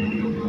どうも。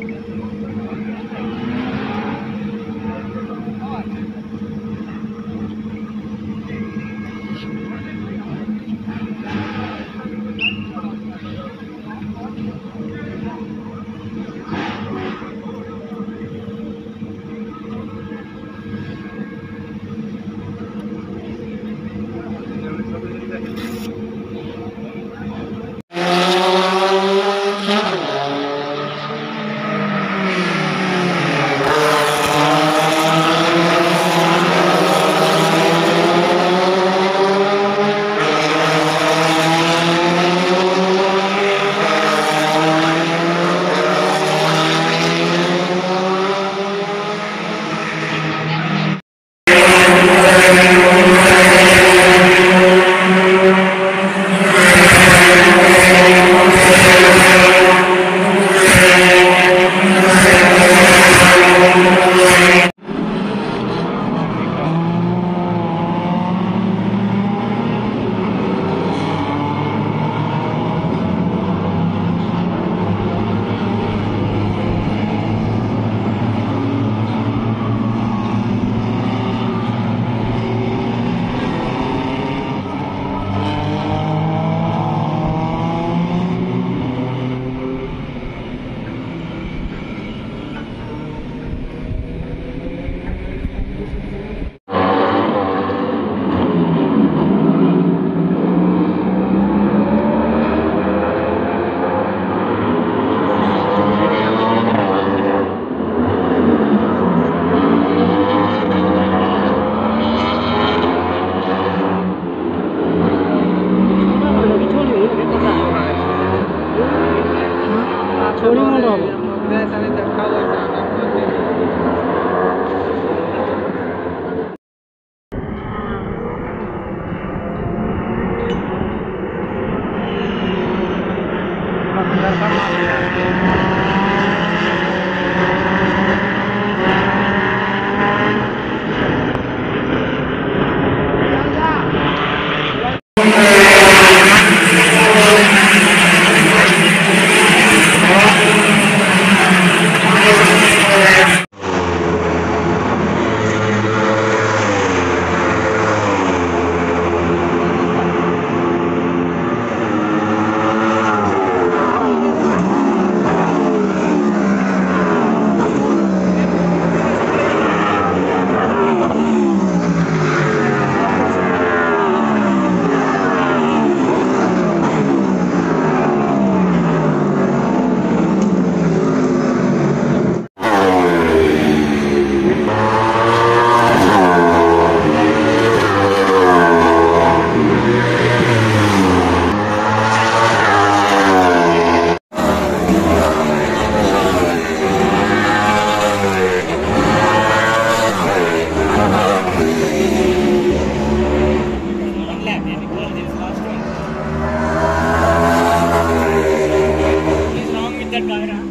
Kaira.